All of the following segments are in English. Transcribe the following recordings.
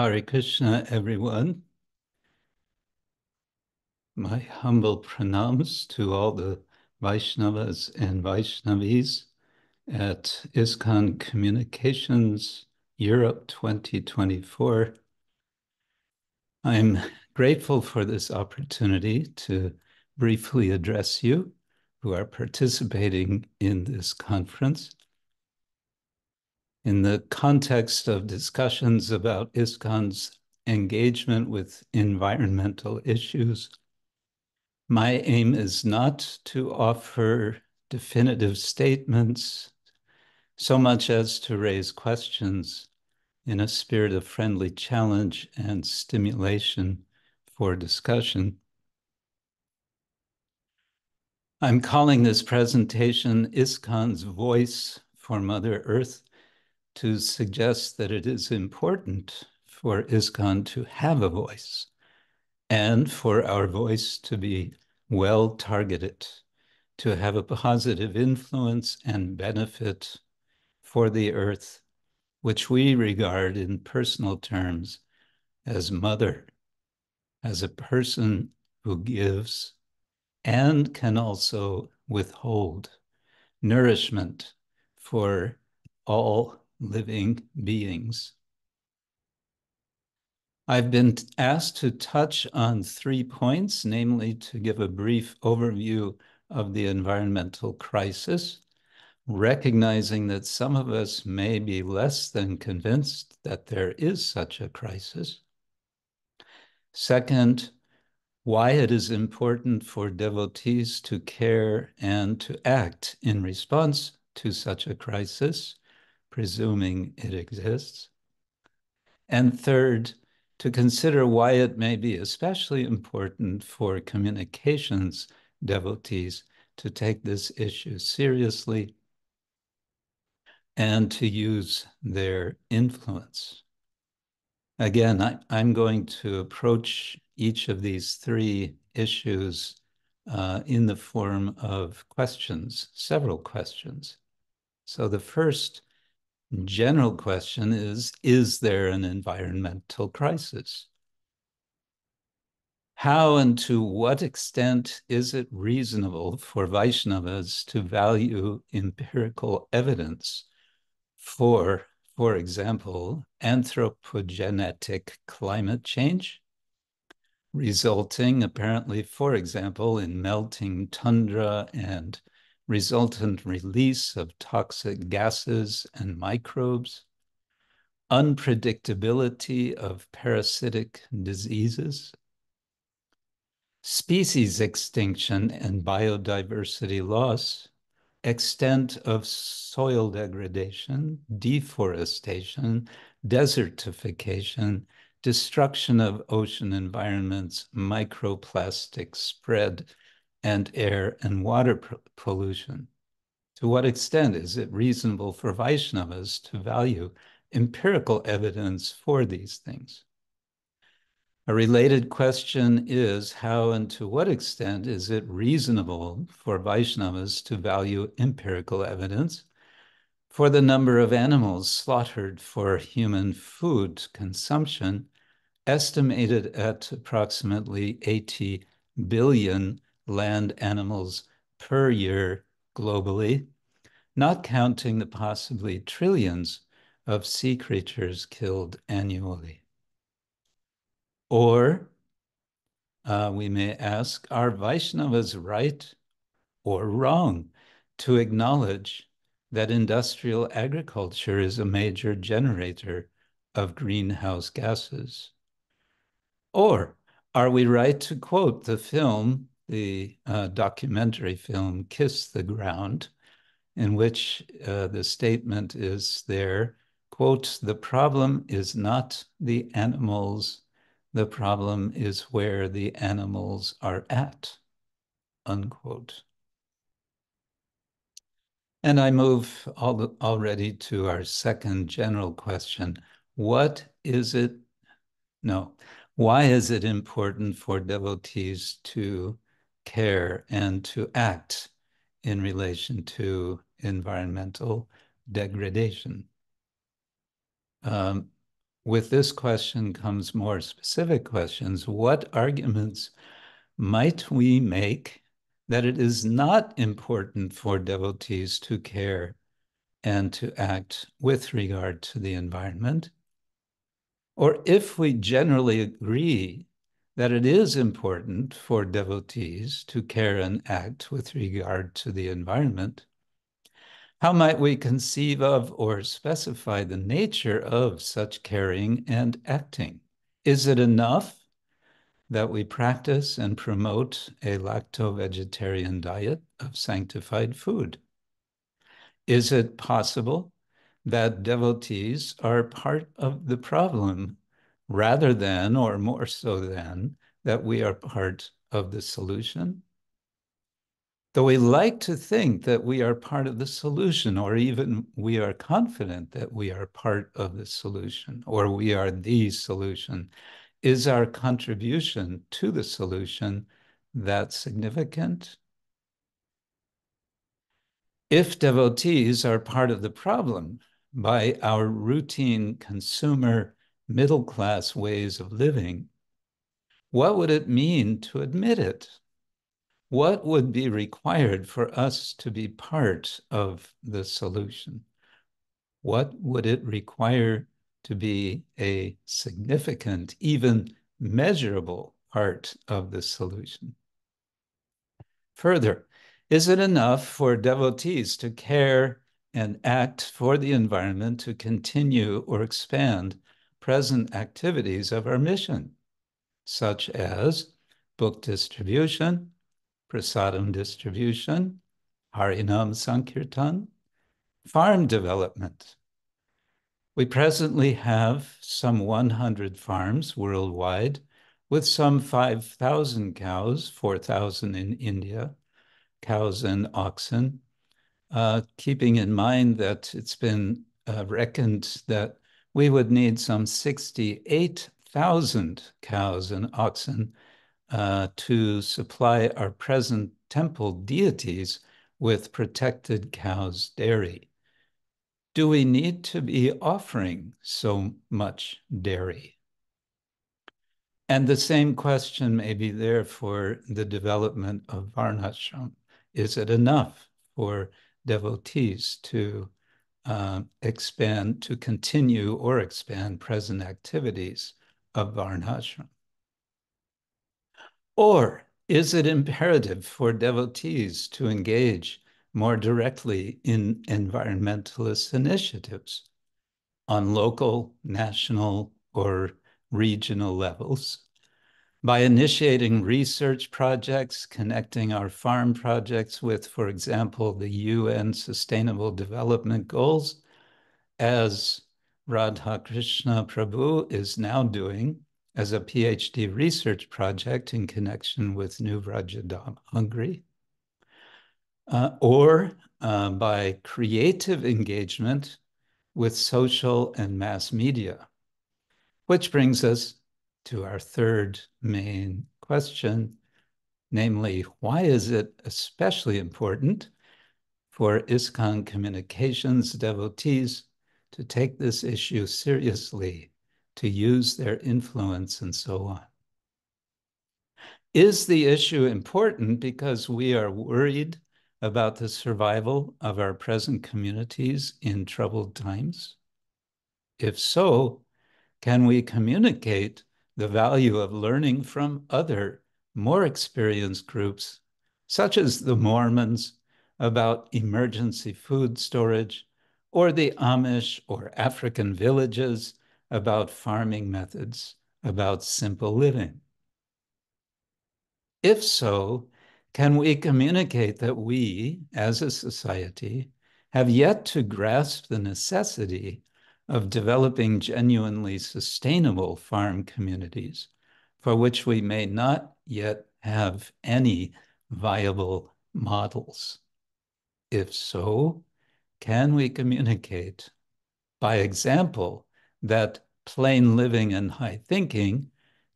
Hare Krishna, everyone. My humble pranams to all the Vaishnavas and Vaishnavis at ISKCON Communications Europe 2024. I'm grateful for this opportunity to briefly address you who are participating in this conference in the context of discussions about ISKCON's engagement with environmental issues, my aim is not to offer definitive statements so much as to raise questions in a spirit of friendly challenge and stimulation for discussion. I'm calling this presentation ISKCON's Voice for Mother Earth to suggest that it is important for ISKCON to have a voice and for our voice to be well targeted, to have a positive influence and benefit for the earth, which we regard in personal terms as mother, as a person who gives and can also withhold nourishment for all living beings. I've been asked to touch on three points, namely to give a brief overview of the environmental crisis, recognizing that some of us may be less than convinced that there is such a crisis. Second, why it is important for devotees to care and to act in response to such a crisis presuming it exists. And third, to consider why it may be especially important for communications devotees to take this issue seriously and to use their influence. Again, I, am going to approach each of these three issues uh, in the form of questions, several questions. So the first general question is, is there an environmental crisis? How and to what extent is it reasonable for Vaishnavas to value empirical evidence for, for example, anthropogenetic climate change, resulting apparently, for example, in melting tundra and resultant release of toxic gases and microbes, unpredictability of parasitic diseases, species extinction and biodiversity loss, extent of soil degradation, deforestation, desertification, destruction of ocean environments, microplastic spread, and air and water pollution? To what extent is it reasonable for Vaishnavas to value empirical evidence for these things? A related question is how and to what extent is it reasonable for Vaishnavas to value empirical evidence for the number of animals slaughtered for human food consumption, estimated at approximately 80 billion land animals per year globally, not counting the possibly trillions of sea creatures killed annually. Or uh, we may ask, are Vaishnavas right or wrong to acknowledge that industrial agriculture is a major generator of greenhouse gases? Or are we right to quote the film the uh, documentary film Kiss the Ground, in which uh, the statement is there, quote, the problem is not the animals, the problem is where the animals are at, unquote. And I move already to our second general question. What is it? No. Why is it important for devotees to care and to act in relation to environmental degradation. Um, with this question comes more specific questions. What arguments might we make that it is not important for devotees to care and to act with regard to the environment? Or if we generally agree that it is important for devotees to care and act with regard to the environment, how might we conceive of or specify the nature of such caring and acting? Is it enough that we practice and promote a lacto-vegetarian diet of sanctified food? Is it possible that devotees are part of the problem rather than, or more so than, that we are part of the solution? Though we like to think that we are part of the solution, or even we are confident that we are part of the solution, or we are the solution, is our contribution to the solution that significant? If devotees are part of the problem by our routine consumer middle class ways of living, what would it mean to admit it? what would be required for us to be part of the solution? What would it require to be a significant, even measurable part of the solution? Further, is it enough for devotees to care and act for the environment to continue or expand present activities of our mission, such as book distribution, prasadam distribution, Harinam Sankirtan, farm development. We presently have some 100 farms worldwide with some 5,000 cows, 4,000 in India, cows and oxen, uh, keeping in mind that it's been uh, reckoned that we would need some 68,000 cows and oxen uh, to supply our present temple deities with protected cow's dairy. Do we need to be offering so much dairy? And the same question may be there for the development of Varnashram. Is it enough for devotees to uh, expand, to continue or expand present activities of Varnashram? Or is it imperative for devotees to engage more directly in environmentalist initiatives on local, national, or regional levels? By initiating research projects, connecting our farm projects with, for example, the UN Sustainable Development Goals, as Radhakrishna Prabhu is now doing as a PhD research project in connection with New Vrajadham, Hungary, uh, or uh, by creative engagement with social and mass media. Which brings us to our third main question, namely, why is it especially important for ISKCON communications devotees to take this issue seriously to use their influence and so on. Is the issue important because we are worried about the survival of our present communities in troubled times? If so, can we communicate the value of learning from other, more experienced groups, such as the Mormons, about emergency food storage, or the Amish or African villages about farming methods, about simple living? If so, can we communicate that we, as a society, have yet to grasp the necessity of developing genuinely sustainable farm communities for which we may not yet have any viable models? If so, can we communicate by example that plain living and high thinking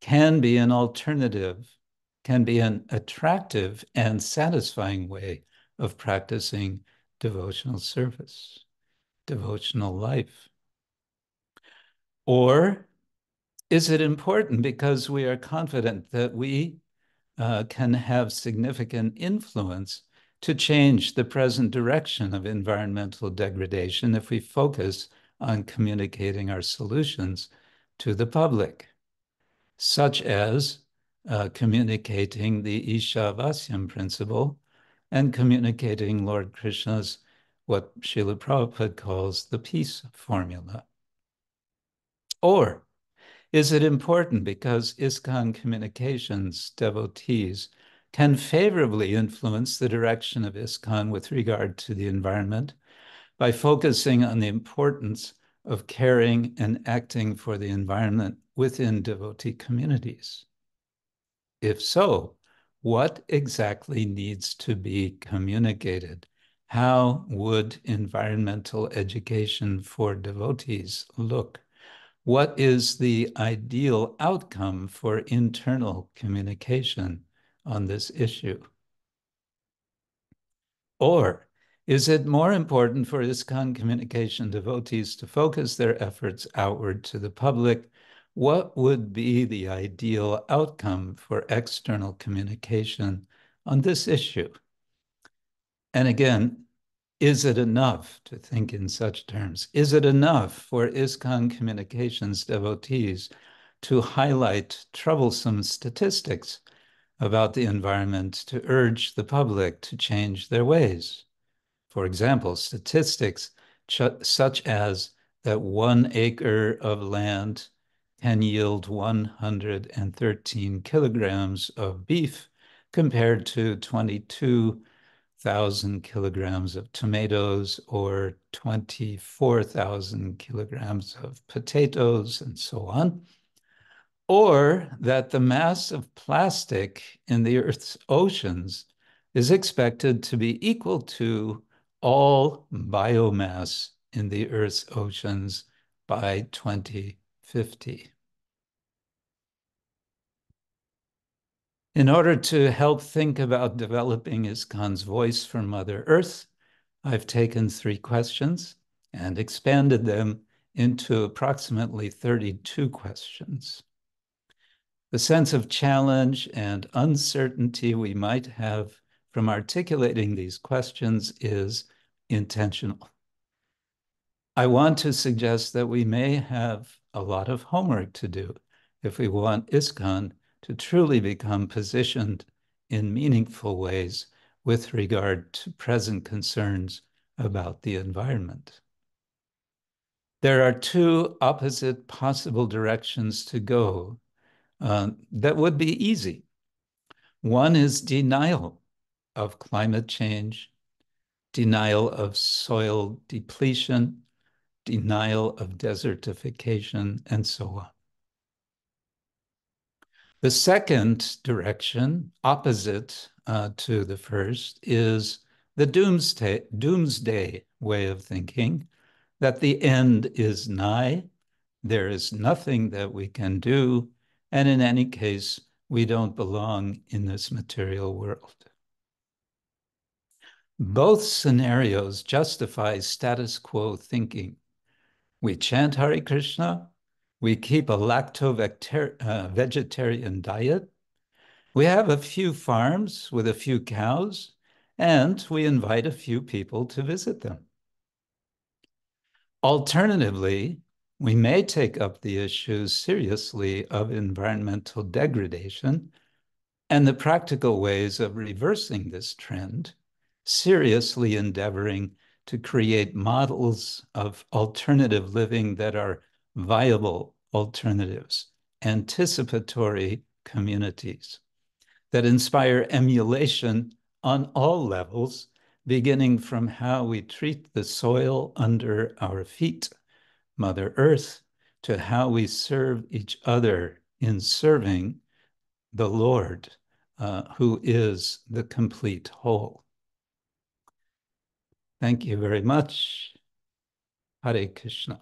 can be an alternative, can be an attractive and satisfying way of practicing devotional service, devotional life. Or is it important because we are confident that we uh, can have significant influence to change the present direction of environmental degradation if we focus on communicating our solutions to the public, such as uh, communicating the Ishavasyan principle and communicating Lord Krishna's, what Srila Prabhupada calls the peace formula. Or is it important because ISKCON communications devotees can favorably influence the direction of ISKCON with regard to the environment by focusing on the importance of caring and acting for the environment within devotee communities? If so, what exactly needs to be communicated? How would environmental education for devotees look? What is the ideal outcome for internal communication on this issue? Or is it more important for ISKCON communication devotees to focus their efforts outward to the public what would be the ideal outcome for external communication on this issue? And again, is it enough to think in such terms? Is it enough for ISKCON communications devotees to highlight troublesome statistics about the environment to urge the public to change their ways? For example, statistics such as that one acre of land can yield 113 kilograms of beef compared to 22,000 kilograms of tomatoes or 24,000 kilograms of potatoes and so on. Or that the mass of plastic in the Earth's oceans is expected to be equal to all biomass in the Earth's oceans by 20 In order to help think about developing ISKCON's voice for Mother Earth, I've taken three questions and expanded them into approximately 32 questions. The sense of challenge and uncertainty we might have from articulating these questions is intentional. I want to suggest that we may have a lot of homework to do if we want ISKCON to truly become positioned in meaningful ways with regard to present concerns about the environment. There are two opposite possible directions to go uh, that would be easy. One is denial of climate change, denial of soil depletion, denial of desertification, and so on. The second direction, opposite uh, to the first, is the doomsday, doomsday way of thinking, that the end is nigh, there is nothing that we can do, and in any case, we don't belong in this material world. Both scenarios justify status quo thinking we chant Hare Krishna. We keep a lacto-vegetarian uh, diet. We have a few farms with a few cows, and we invite a few people to visit them. Alternatively, we may take up the issues seriously of environmental degradation and the practical ways of reversing this trend, seriously endeavoring to create models of alternative living that are viable alternatives, anticipatory communities that inspire emulation on all levels, beginning from how we treat the soil under our feet, Mother Earth, to how we serve each other in serving the Lord, uh, who is the complete whole. Thank you very much. Hare Krishna.